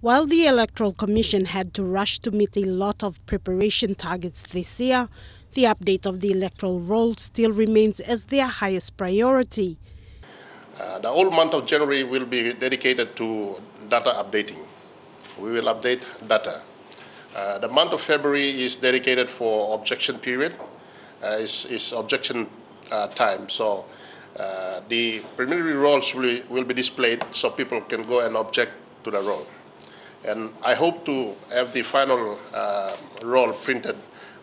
While the Electoral Commission had to rush to meet a lot of preparation targets this year, the update of the electoral roll still remains as their highest priority. Uh, the whole month of January will be dedicated to data updating. We will update data. Uh, the month of February is dedicated for objection period, uh, is, is objection uh, time. So uh, the preliminary rolls will, will be displayed so people can go and object to the roll. And I hope to have the final uh, roll printed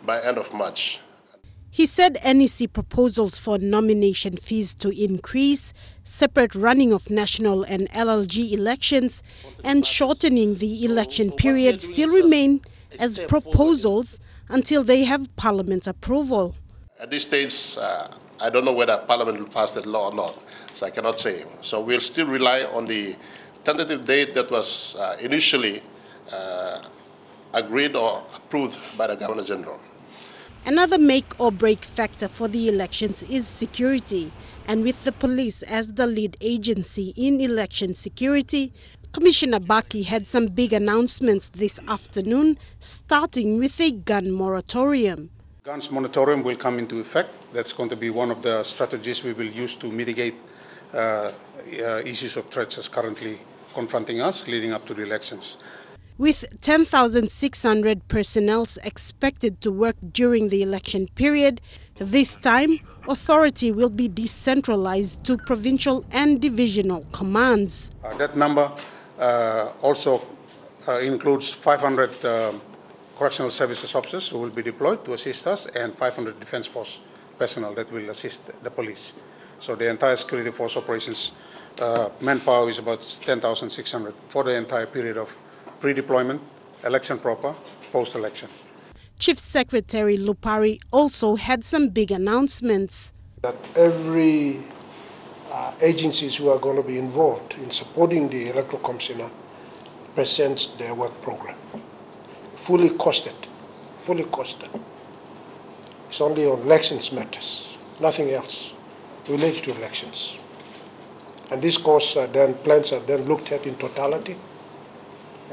by end of March. He said NEC proposals for nomination fees to increase, separate running of national and LLG elections, and shortening the election period still remain as proposals until they have Parliament's approval. At this stage, uh, I don't know whether Parliament will pass that law or not, so I cannot say. So we'll still rely on the tentative date that was uh, initially uh, agreed or approved by the Governor General. Another make or break factor for the elections is security. And with the police as the lead agency in election security, Commissioner Baki had some big announcements this afternoon, starting with a gun moratorium. Guns moratorium will come into effect. That's going to be one of the strategies we will use to mitigate uh, uh, issues of threats as currently confronting us leading up to the elections. With 10,600 personnel expected to work during the election period, this time authority will be decentralized to provincial and divisional commands. Uh, that number uh, also uh, includes 500 uh, correctional services officers who will be deployed to assist us and 500 defense force personnel that will assist the police. So the entire security force operations uh, manpower is about 10,600 for the entire period of pre-deployment, election proper, post-election. Chief Secretary Lupari also had some big announcements. That every uh, agencies who are going to be involved in supporting the electoral commissioner presents their work program, fully costed, fully costed. It's only on elections matters, nothing else related to elections. And these costs are then, plans are then looked at in totality,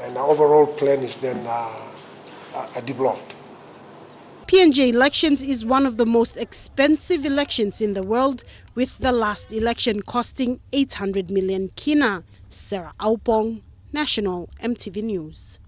and the overall plan is then uh, uh, developed. PNG elections is one of the most expensive elections in the world, with the last election costing 800 million kina. Sarah Aupong, National EMTV News.